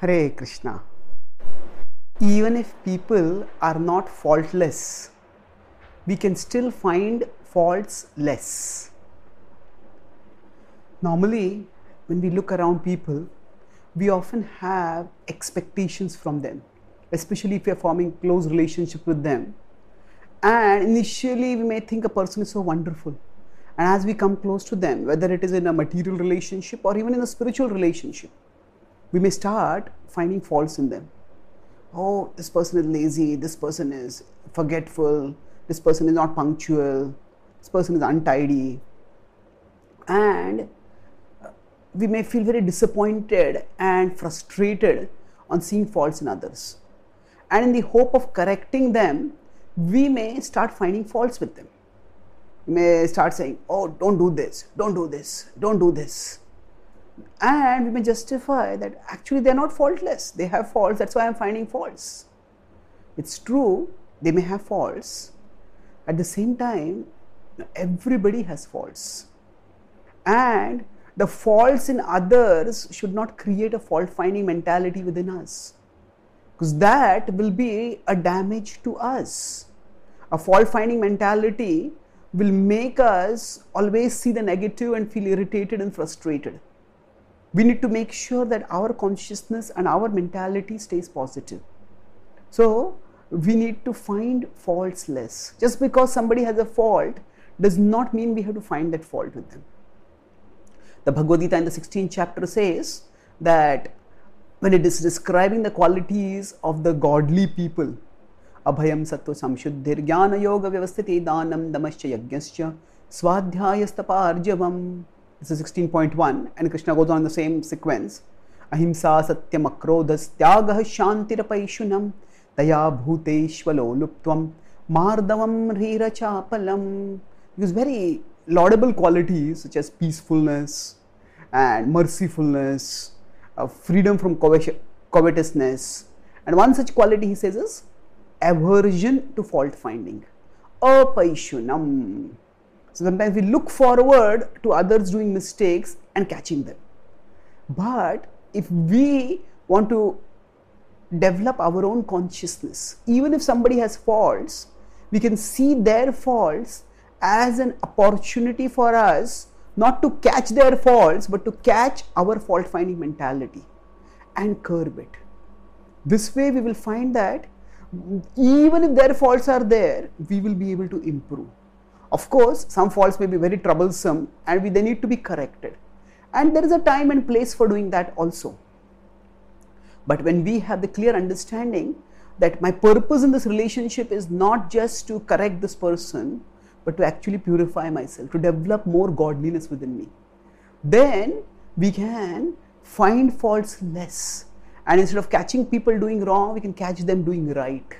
Hare Krishna. Even if people are not faultless, we can still find faults less. Normally, when we look around people, we often have expectations from them, especially if we are forming close relationship with them. And initially, we may think a person is so wonderful. And as we come close to them, whether it is in a material relationship or even in a spiritual relationship, we may start finding faults in them. Oh, this person is lazy, this person is forgetful, this person is not punctual, this person is untidy. And uh, we may feel very disappointed and frustrated on seeing faults in others. And in the hope of correcting them, we may start finding faults with them. We may start saying, Oh, don't do this, don't do this, don't do this and we may justify that actually they are not faultless. They have faults. That's why i'm finding faults. It's true they may have faults. At the same time everybody has faults. And the faults in others should not create a fault finding mentality within us. Because that will be a damage to us. A fault finding mentality will make us always see the negative and feel irritated and frustrated we need to make sure that our consciousness and our mentality stays positive. So, we need to find faults less. Just because somebody has a fault does not mean we have to find that fault with them. The Bhagavad Gita in the 16th chapter says that when it is describing the qualities of the godly people, abhayam sattva samshuddhir jnana yoga vyavasthiti danam damascha yagyascha swadhyayastapa this is 16.1, and Krishna goes on in the same sequence. Ahimsa satyam akrodhas tyagah shantirapaishunam taya bhuteshvalo luptvam mardavam rira chapalam. Use very laudable qualities such as peacefulness and mercifulness, uh, freedom from covetousness. And one such quality he says is aversion to fault finding. Apaishunam so sometimes we look forward to others doing mistakes and catching them. But if we want to develop our own consciousness, even if somebody has faults, we can see their faults as an opportunity for us not to catch their faults but to catch our fault finding mentality and curb it. This way, we will find that even if their faults are there, we will be able to improve. Of course, some faults may be very troublesome and we, they need to be corrected. And there is a time and place for doing that also. But when we have the clear understanding that my purpose in this relationship is not just to correct this person, but to actually purify myself, to develop more godliness within me, then we can find faults less. And instead of catching people doing wrong, we can catch them doing right.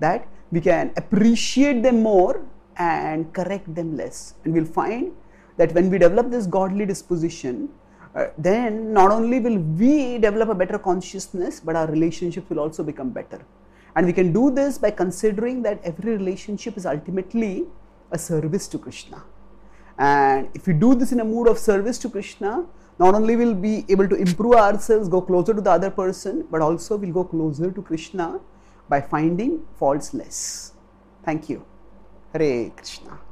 That we can appreciate them more and correct them less. And we'll find that when we develop this godly disposition, uh, then not only will we develop a better consciousness, but our relationships will also become better. And we can do this by considering that every relationship is ultimately a service to Krishna. And if we do this in a mood of service to Krishna, not only will we be able to improve ourselves, go closer to the other person, but also we'll go closer to Krishna by finding faults less. Thank you. Hare Krishna.